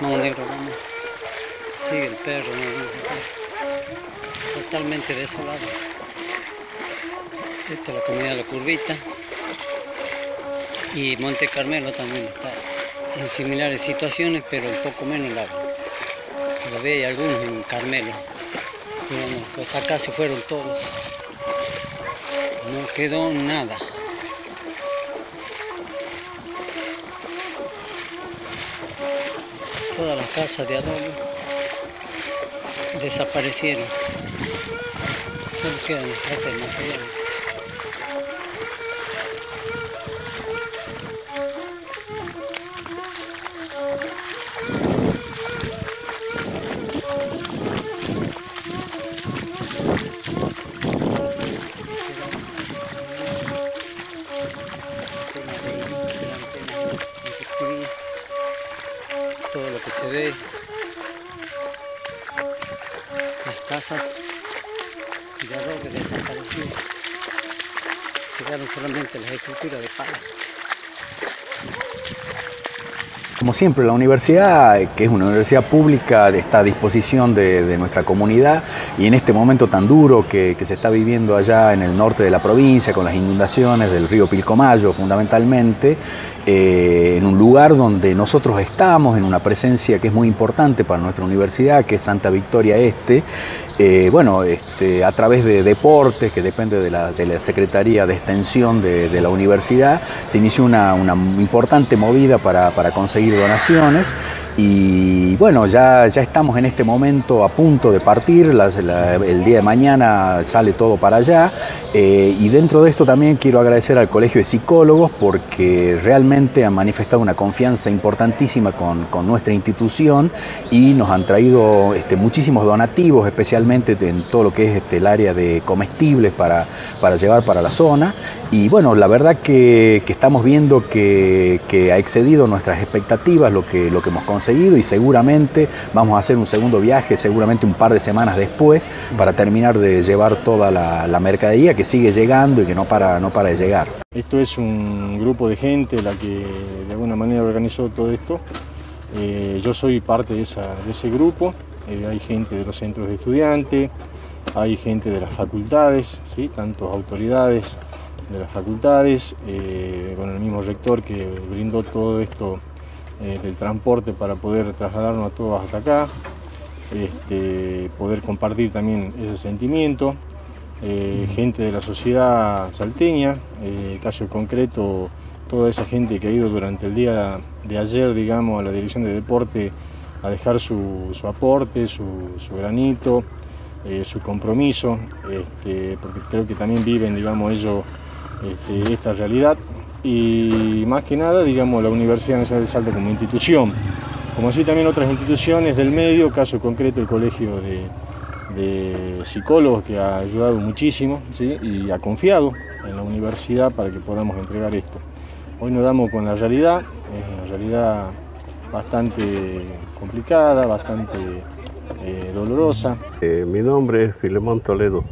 No, negro, vamos. Sigue el perro, no, Totalmente desolado. Esta es la comunidad de la Curvita. Y Monte Carmelo también está en similares situaciones, pero un poco menos largo. Todavía hay algunos en Carmelo. Bueno, pues acá se fueron todos. No quedó nada. Todas las casas de adobe desaparecieron. Solo quedan las casas de quedaron solamente las de Como siempre, la universidad, que es una universidad pública, está a disposición de, nuestra comunidad y en este momento tan duro que, que, se está viviendo allá en el norte de la provincia, con las inundaciones del río Pilcomayo fundamentalmente, eh, en un lugar donde nosotros estamos, en una presencia que es muy importante para nuestra universidad, que es Santa Victoria Este, eh, bueno, este, a través de deportes, que depende de la, Secretaría de Extensión de, la universidad, se inició una, importante movida para, conseguir donaciones. Y bueno, ya, estamos en este momento a punto de partir, el día de mañana sale todo para allá. Eh, y dentro de esto también quiero agradecer al Colegio de Psicólogos porque realmente han manifestado una confianza importantísima con, nuestra institución y nos han traído este, muchísimos donativos, especialmente en todo lo que es este, el área de comestibles para, para llevar para la zona. Y bueno, la verdad que, estamos viendo que, ha excedido nuestras expectativas lo que, lo que hemos conseguido y seguramente vamos a hacer un segundo viaje, seguramente un par de semanas después, para terminar de llevar toda la, mercadería que sigue llegando y que no para, no para de llegar. Esto es un grupo de gente la que de alguna manera organizó todo esto. Eh, yo soy parte de, de ese grupo eh, hay gente de los centros de estudiantes, hay gente de las facultades, ¿sí? autoridades de las facultades, eh, con el mismo rector que brindó todo esto eh, del transporte para poder trasladarnos a todos hasta acá, este, poder compartir también ese sentimiento, gente de la sociedad salteña, caso concreto, toda esa gente que ha ido durante el día de ayer, digamos, a la dirección de deporte a dejar su, aporte, su, granito, eh, su compromiso, este, porque creo que también viven, digamos, ellos este, esta realidad. Y más que nada, digamos, la Universidad Nacional de Salta como institución, como así también otras instituciones del medio, caso concreto el Colegio de, Psicólogos, que ha ayudado muchísimo y ha confiado en la universidad para que podamos entregar esto. Hoy nos damos con la realidad, es una realidad bastante complicada, bastante eh, dolorosa. Eh, mi nombre es Filemón Toledo,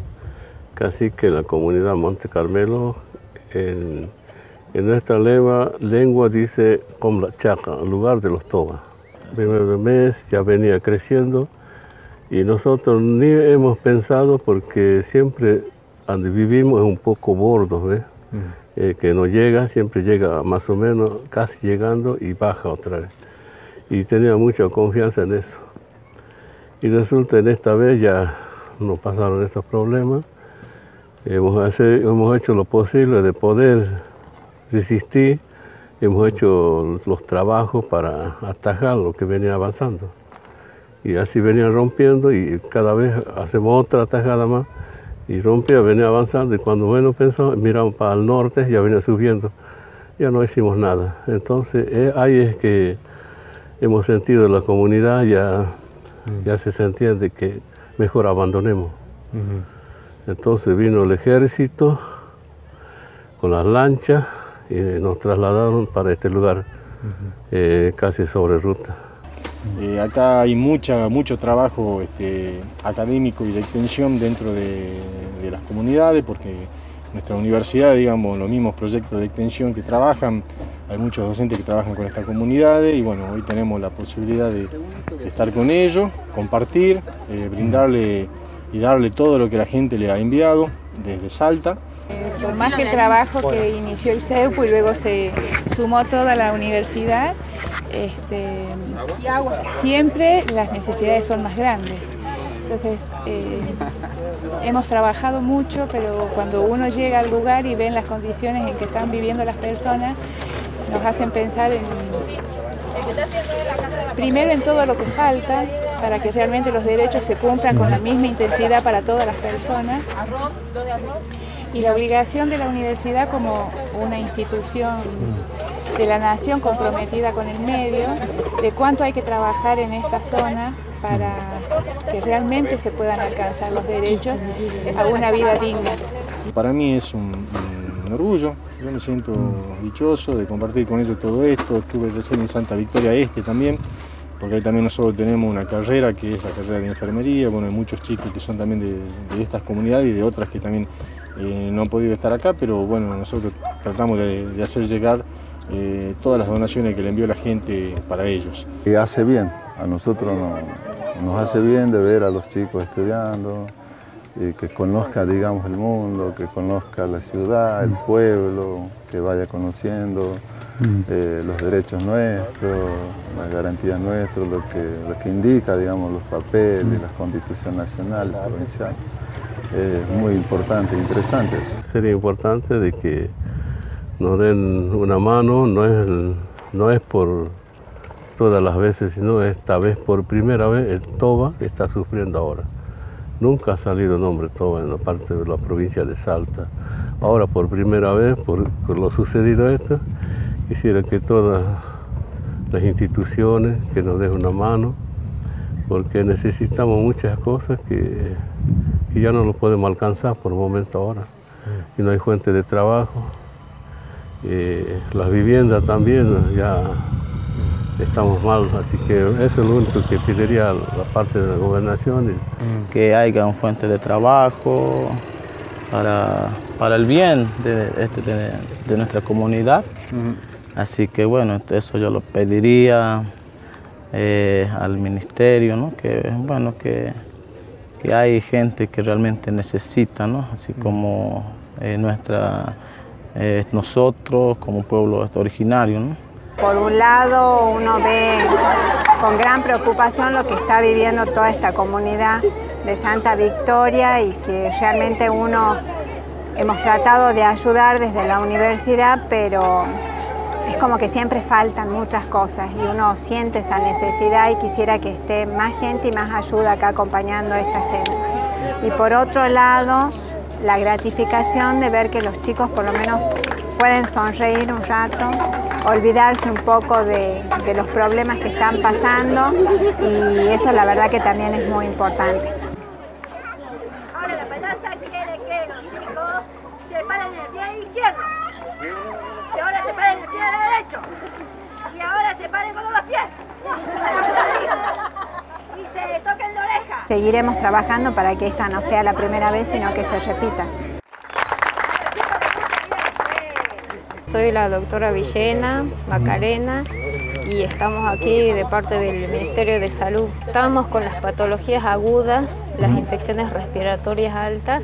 cacique de la comunidad Monte Carmelo. En, nuestra lengua, lengua dice como la chaca, lugar de los tomas. Primer mes ya venía creciendo y nosotros ni hemos pensado porque siempre donde vivimos es un poco bordo, mm. eh, que no llega, siempre llega más o menos casi llegando y baja otra vez y tenía mucha confianza en eso. Y resulta en esta vez ya nos pasaron estos problemas. Hemos, hemos hecho lo posible de poder resistir, hemos hecho los trabajos para atajar lo que venía avanzando. Y así venía rompiendo y cada vez hacemos otra atajada más y rompía, venía avanzando y cuando bueno pensamos, miramos para el norte, ya venía subiendo, ya no hicimos nada. Entonces eh, ahí es que hemos sentido en la comunidad, ya, mm. ya se sentía de que mejor abandonemos. Entonces vino el ejército con las lanchas y nos trasladaron para este lugar, eh, casi sobre ruta. Eh, acá hay mucha, mucho trabajo este, académico y de extensión dentro de, las comunidades porque nuestra universidad, digamos, los mismos proyectos de extensión que trabajan, hay muchos docentes que trabajan con estas comunidades y bueno, hoy tenemos la posibilidad de, estar con ellos, compartir, eh, brindarle y darle todo lo que la gente le ha enviado desde Salta. por más que el trabajo que inició el CEUPO y luego se sumó toda la universidad, este, siempre las necesidades son más grandes. Entonces, eh, hemos trabajado mucho, pero cuando uno llega al lugar y ve las condiciones en que están viviendo las personas, nos hacen pensar en, primero en todo lo que falta para que realmente los derechos se cumplan con la misma intensidad para todas las personas y la obligación de la universidad como una institución de la nación comprometida con el medio, de cuánto hay que trabajar en esta zona para que realmente se puedan alcanzar los derechos a una vida digna. Para mí es un, orgullo, yo me siento dichoso de compartir con ellos todo esto, estuve recién en Santa Victoria Este también, porque ahí también nosotros tenemos una carrera que es la carrera de enfermería, bueno, hay muchos chicos que son también de, estas comunidades y de otras que también eh, no han podido estar acá, pero bueno, nosotros tratamos de, hacer llegar eh, todas las donaciones que le envió la gente para ellos. Hace bien, a nosotros nos hace bien de ver a los chicos estudiando, y que conozca, digamos, el mundo, que conozca la ciudad, el pueblo, que vaya conociendo mm. eh, los derechos nuestros, las garantías nuestras, lo que, lo que indica, digamos, los papeles, mm. la constitución nacional, provincial. Es muy importante, interesante eso. Sería importante de que nos den una mano, no es, no es por todas las veces, sino esta vez por primera vez el TOBA está sufriendo ahora. Nunca ha salido nombre TOBA en la parte de la provincia de Salta. Ahora por primera vez, por, lo sucedido esto, quisiera que todas las instituciones que nos den una mano, porque necesitamos muchas cosas que, ya no lo podemos alcanzar por el momento ahora. Y no hay fuente de trabajo. Eh, las viviendas también ya estamos mal, así que eso es lo único que pediría la parte de la gobernación. Mm. Que haya un fuente de trabajo para, para el bien de, este, de, nuestra comunidad. Así que bueno, eso yo lo pediría eh, al ministerio, ¿no? que bueno que, que, hay gente que realmente necesita, ¿no? así como eh, nuestra, eh, nosotros como pueblo originario. ¿no? Por un lado, uno ve con gran preocupación lo que está viviendo toda esta comunidad de Santa Victoria y que realmente uno hemos tratado de ayudar desde la universidad, pero es como que siempre faltan muchas cosas y uno siente esa necesidad y quisiera que esté más gente y más ayuda acá acompañando a esta gente. Y por otro lado, la gratificación de ver que los chicos por lo menos pueden sonreír un rato, olvidarse un poco de, los problemas que están pasando y eso la verdad que también es muy importante. Ahora la payasa quiere que los chicos se paren en el pie izquierdo y ahora se paren en el pie derecho y ahora se paren con los dos pies y se toquen la oreja. Seguiremos trabajando para que esta no sea la primera vez sino que se repita. Soy la doctora Villena Macarena y estamos aquí de parte del Ministerio de Salud. Estamos con las patologías agudas, las infecciones respiratorias altas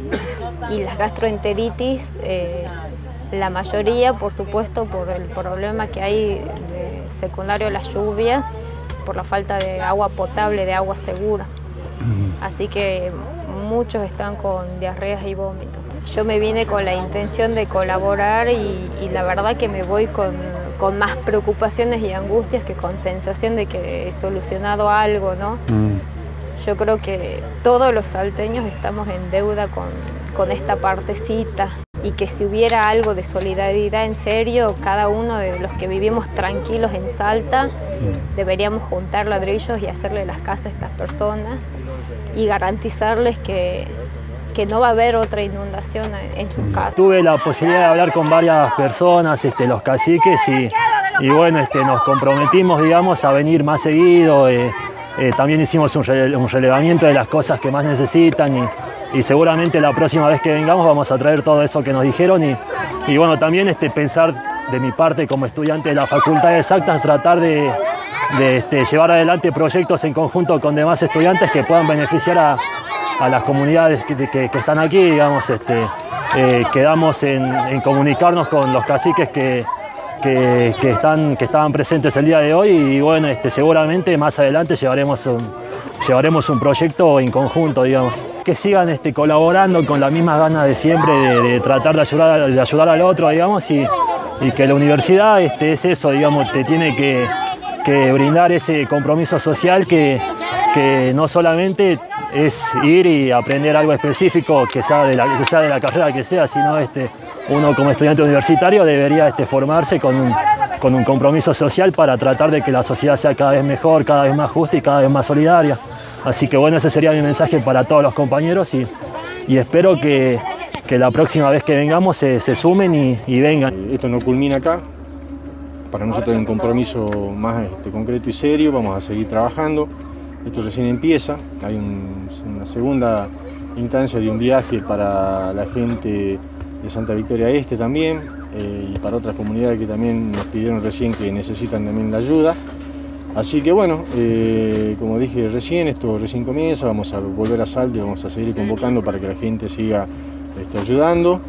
y las gastroenteritis, eh, la mayoría por supuesto por el problema que hay de secundario a la lluvia, por la falta de agua potable, de agua segura. Así que muchos están con diarreas y vómitos. Yo me vine con la intención de colaborar y, la verdad que me voy con, más preocupaciones y angustias que con sensación de que he solucionado algo, ¿no? Mm. Yo creo que todos los salteños estamos en deuda con, esta partecita y que si hubiera algo de solidaridad en serio, cada uno de los que vivimos tranquilos en Salta, mm. deberíamos juntar ladrillos y hacerle las casas a estas personas y garantizarles que, que no va a haber otra inundación en sus casas. Tuve la posibilidad de hablar con varias personas, este, los caciques, y, y bueno, este, nos comprometimos, digamos, a venir más seguido. Eh, eh, también hicimos un, relevamiento de las cosas que más necesitan y, y seguramente la próxima vez que vengamos vamos a traer todo eso que nos dijeron y, y bueno, también este, pensar de mi parte como estudiante de la Facultad de Exactas, tratar de, de este, llevar adelante proyectos en conjunto con demás estudiantes que puedan beneficiar a, a las comunidades que, están aquí, digamos, este, eh, quedamos en, comunicarnos con los caciques que, están, que estaban presentes el día de hoy y bueno, este, seguramente más adelante llevaremos un, llevaremos un proyecto en conjunto, digamos. Que sigan este, colaborando con la misma ganas de siempre de, tratar de ayudar, de ayudar al otro, digamos, y, que la universidad es eso, digamos, te tiene que, brindar ese compromiso social que no solamente es ir y aprender algo específico que sea de la, que sea de la carrera que sea, sino este, uno como estudiante universitario debería este, formarse con un, con un compromiso social para tratar de que la sociedad sea cada vez mejor, cada vez más justa y cada vez más solidaria. Así que bueno, ese sería mi mensaje para todos los compañeros y, y espero que, que, la próxima vez que vengamos se, se sumen y, vengan. Esto no culmina acá, para nosotros hay un compromiso más este, concreto y serio, vamos a seguir trabajando. Esto recién empieza, hay un, una segunda instancia de un viaje para la gente de Santa Victoria Este también eh, y para otras comunidades que también nos pidieron recién que necesitan también la ayuda. Así que bueno, eh, como dije recién, esto recién comienza, vamos a volver a Salto y vamos a seguir convocando para que la gente siga este, ayudando.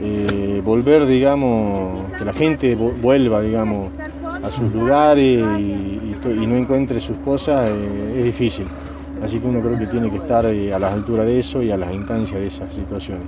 Eh, volver, digamos, que la gente vuelva, digamos, a sus lugares y, no encuentre sus cosas, eh, es difícil. Así que uno creo que tiene que estar eh, a las alturas de eso y a las instancias de esas situaciones.